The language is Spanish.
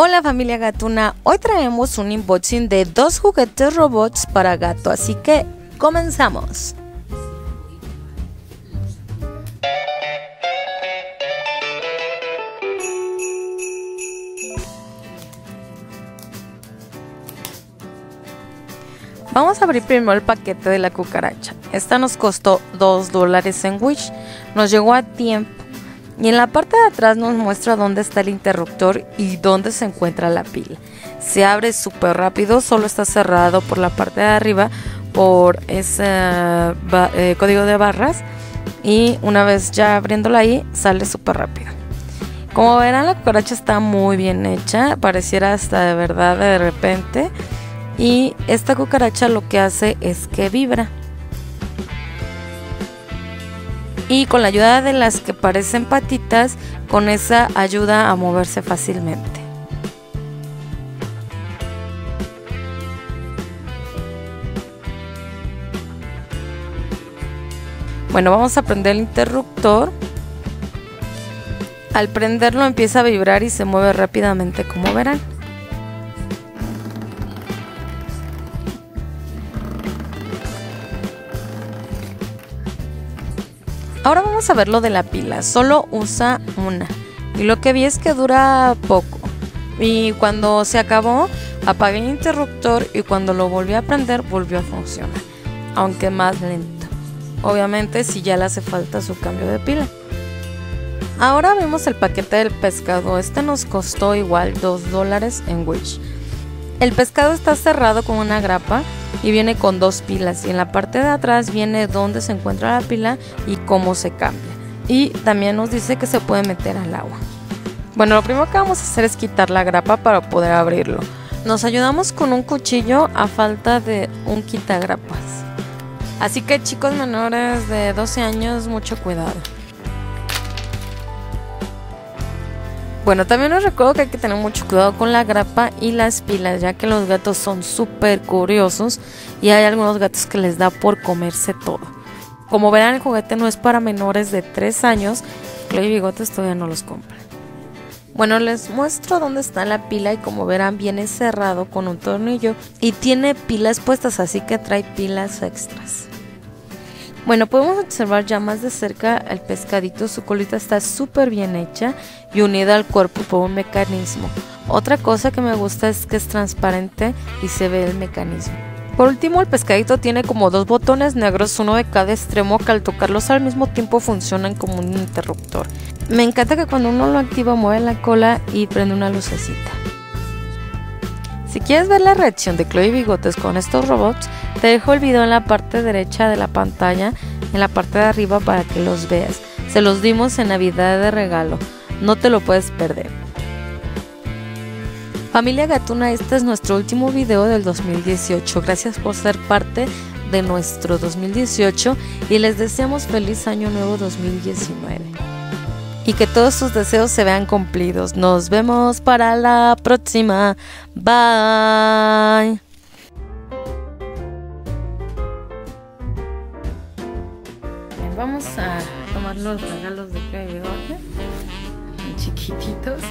Hola familia gatuna, hoy traemos un unboxing de dos juguetes robots para gato, así que comenzamos. Vamos a abrir primero el paquete de la cucaracha. Esta nos costó 2 dólares en Wish. Nos llegó a tiempo y en la parte de atrás nos muestra dónde está el interruptor y dónde se encuentra la pila. Se abre súper rápido, solo está cerrado por la parte de arriba por ese eh, código de barras y una vez ya abriéndola ahí sale súper rápido. Como verán la cucaracha está muy bien hecha, pareciera hasta de verdad de repente y esta cucaracha lo que hace es que vibra y con la ayuda de las que parecen patitas, con esa ayuda a moverse fácilmente. Bueno, vamos a prender el interruptor. Al prenderlo empieza a vibrar y se mueve rápidamente como verán. Ahora vamos a ver lo de la pila. Solo usa una. Y lo que vi es que dura poco. Y cuando se acabó, apagué el interruptor y cuando lo volví a prender volvió a funcionar. Aunque más lento. Obviamente si ya le hace falta su cambio de pila. Ahora vemos el paquete del pescado. Este nos costó igual 2 dólares en Wish. El pescado está cerrado con una grapa y viene con dos pilas y en la parte de atrás viene dónde se encuentra la pila y cómo se cambia. Y también nos dice que se puede meter al agua. Bueno, lo primero que vamos a hacer es quitar la grapa para poder abrirlo. Nos ayudamos con un cuchillo a falta de un quitagrapas. Así que chicos menores de 12 años, mucho cuidado. Bueno, también os recuerdo que hay que tener mucho cuidado con la grapa y las pilas, ya que los gatos son súper curiosos y hay algunos gatos que les da por comerse todo. Como verán, el juguete no es para menores de 3 años, Chloe y Bigotes todavía no los compran. Bueno, les muestro dónde está la pila y como verán viene cerrado con un tornillo y tiene pilas puestas, así que trae pilas extras. Bueno, podemos observar ya más de cerca al pescadito, su colita está súper bien hecha y unida al cuerpo por un mecanismo. Otra cosa que me gusta es que es transparente y se ve el mecanismo. Por último, el pescadito tiene como dos botones negros, uno de cada extremo, que al tocarlos al mismo tiempo funcionan como un interruptor. Me encanta que cuando uno lo activa mueve la cola y prende una lucecita. Si quieres ver la reacción de Chloe Bigotes con estos robots, te dejo el video en la parte derecha de la pantalla, en la parte de arriba para que los veas. Se los dimos en Navidad de regalo, no te lo puedes perder. Familia Gatuna, este es nuestro último video del 2018. Gracias por ser parte de nuestro 2018 y les deseamos feliz año nuevo 2019 y que todos sus deseos se vean cumplidos. Nos vemos para la próxima. Bye. Vamos a tomar los regalos de Bigote, chiquititos.